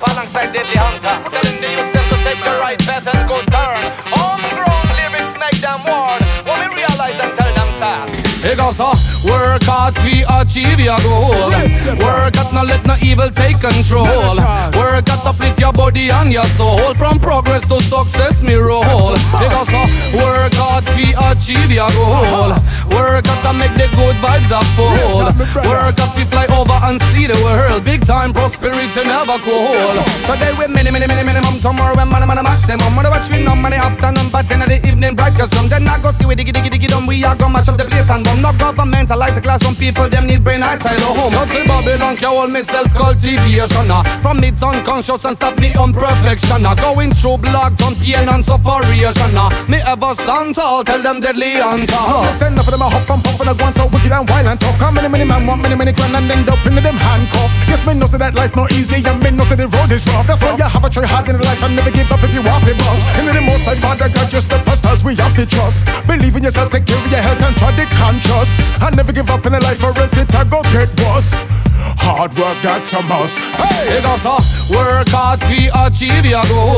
up alongside Deadly Hunta. Telling the youths them to take the right path and go turn. Homegrown lyrics make them warn. What we realize and tell them, sir. Because uh, work hard to achieve your goal. Work hard, not let no evil take control. Work hard, uplift your body and your soul. From progress to success, me roll. Because uh, work hard to achieve your goal. Work hard to make the good vibes unfold. Work hard to fly over and see the world. Big time prosperity never cool. Today we're mini, mini, mini, minimum. Tomorrow we're money, money, maximum. Money, watch we no money afternoon, but in the evening bright some. Then I go see we diggy, diggy, diggy, dum. We are gonna mash up the place and from no governmentalize the class. Some people them need brain eyesight of home. Not Babylon can hold me self cultivation. Uh. From me unconscious and stop me on imperfection. Uh. Going through blood, on pain and sufferation. Uh. Me ever stand tall, tell them deadly and tall. Stand up for them, I hop and pop and I go so wicked and wild and tough. Come many, many man want many, many grand and end up into them handcuff. Yes, me know that life not easy and me know that the road is rough. That's why you have a try hard in life and never give up if you want to boss. In the most I Father God, just the pastors we have to trust. Believe in yourself, take care of your health and try to conscious. I never give up in a life or else it I go get worse. Hard work, that's a must. Hey, because uh, work hard we achieve your goal.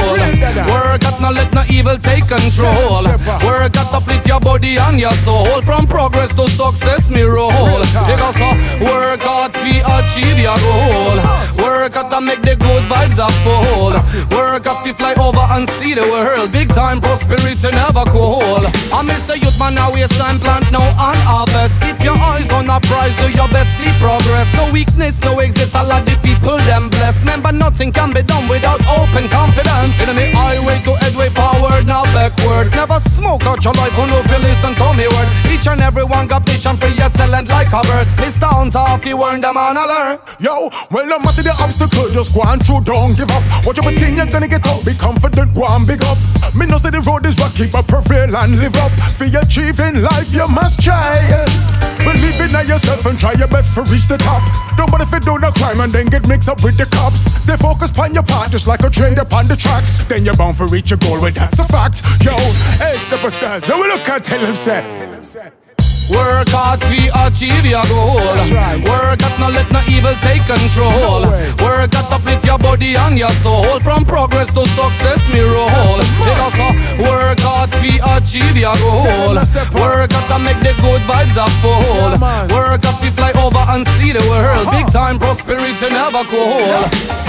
Work hard, not let no evil take control. Work hard, uplift your body and your soul. From progress to success, me roll. Because uh, work hard to achieve your goal. Work hard to make the good vibes unfold. Work hard to fly over and see the world. Big time prosperity never cool. I miss a youth man now, waste time plant now and harvest. Keep your eyes on a prize, do your best, sleep progress. No weakness, no exist, a lot the people them blessed. Remember, nothing can be done without open confidence. The highway to headway forward, not backward. Never smoke out your life, oh, no feel listen to me word. Each and every one got vision for excellent like a bird. This town's off, you weren't them on alert. Yo, well, no matter the obstacle, just go on through, don't give up. What you think you're gonna get up, be confident, go on, big up. Me know say the road is rocky, but prevail and live up. For your achieving life, you must try. Believe in yourself and try your best to reach the top. Don't bother if you do no crime and then get mixed up with the cops. Stay focused on your part, just like a train upon the tracks. Then you're bound to reach your goal, well, that's a fact. Yo, hey, Steppa Style. So we look at tell him set. Work hard to achieve your goal. Right. Work hard, not let no evil take control. No Work hard, uplift your body and your soul. From progress to success, me roll. Because uh, work hard to achieve your goal. Work hard to make the good vibes. Yeah, man. work hard to fly over and see the world. Big time prosperity never cool.